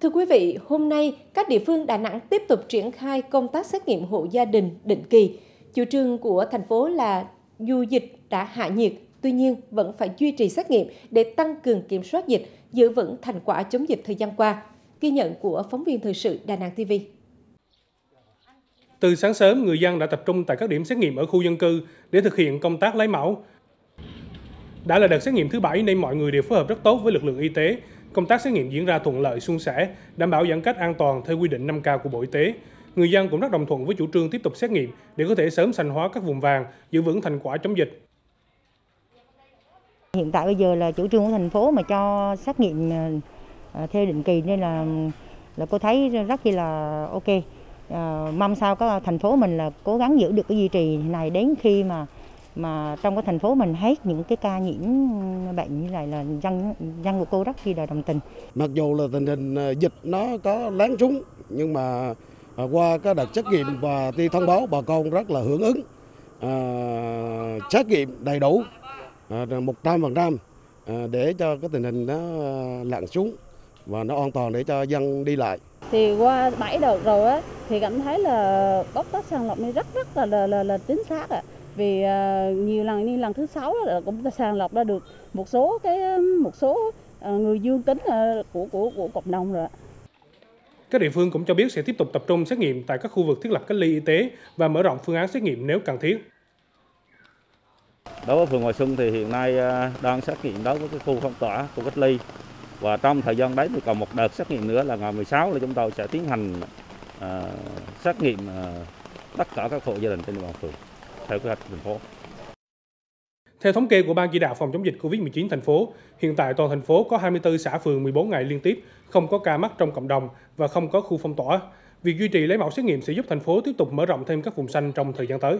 Thưa quý vị, hôm nay các địa phương Đà Nẵng tiếp tục triển khai công tác xét nghiệm hộ gia đình định kỳ. Chủ trương của thành phố là dù dịch đã hạ nhiệt, tuy nhiên vẫn phải duy trì xét nghiệm để tăng cường kiểm soát dịch, giữ vững thành quả chống dịch thời gian qua. Ghi nhận của phóng viên thời sự Đà Nẵng TV. Từ sáng sớm, người dân đã tập trung tại các điểm xét nghiệm ở khu dân cư để thực hiện công tác lấy mẫu. Đã là đợt xét nghiệm thứ bảy nên mọi người đều phối hợp rất tốt với lực lượng y tế. Công tác xét nghiệm diễn ra thuận lợi suôn sẻ, đảm bảo giãn cách an toàn theo quy định 5K của Bộ Y tế. Người dân cũng rất đồng thuận với chủ trương tiếp tục xét nghiệm để có thể sớm sanh hóa các vùng vàng, giữ vững thành quả chống dịch. Hiện tại bây giờ là chủ trương của thành phố mà cho xét nghiệm ờ, ờ, theo định kỳ nên là là cô thấy rất là ok. À, mong sao có thành phố mình là cố gắng giữ được cái duy trì này đến khi mà mà trong cái thành phố mình hết những cái ca nhiễm bệnh như này là dân dân của cô rất chi là đồng tình. Mặc dù là tình hình ờ, dịch nó có láng trúng nhưng mà ờ, qua cái đợt xét nghiệm và đi thông báo bà con rất là hưởng ứng à, xét nghiệm đầy đủ một trăm phần trăm để cho cái tình hình nó lặng xuống và nó an toàn để cho dân đi lại. Thì qua 7 đợt rồi á thì cảm thấy là bóc tách sàng lọc này rất rất là là, là, là chính xác ạ. À vì uh, nhiều lần như lần thứ sáu là cũng sàng lọc ra được một số cái một số uh, người dương tính uh, của của của cộng đồng rồi. Các địa phương cũng cho biết sẽ tiếp tục tập trung xét nghiệm tại các khu vực thiết lập cách ly y tế và mở rộng phương án xét nghiệm nếu cần thiết. Đối với phường Hòa Xuân thì hiện nay đang xét nghiệm đối với cái khu phong tỏa, khu cách ly và trong thời gian đấy thì còn một đợt xét nghiệm nữa là ngày 16 là chúng tôi sẽ tiến hành uh, xét nghiệm uh, tất cả các hộ gia đình trên địa bàn phường theo kế hoạch thành phố. Theo thống kê của Ban chỉ đạo phòng chống dịch COVID-19 thành phố, hiện tại toàn thành phố có 24 xã phường 14 ngày liên tiếp không có ca mắc trong cộng đồng và không có khu phong tỏa. Việc duy trì lấy mẫu xét nghiệm sẽ giúp thành phố tiếp tục mở rộng thêm các vùng xanh trong thời gian tới.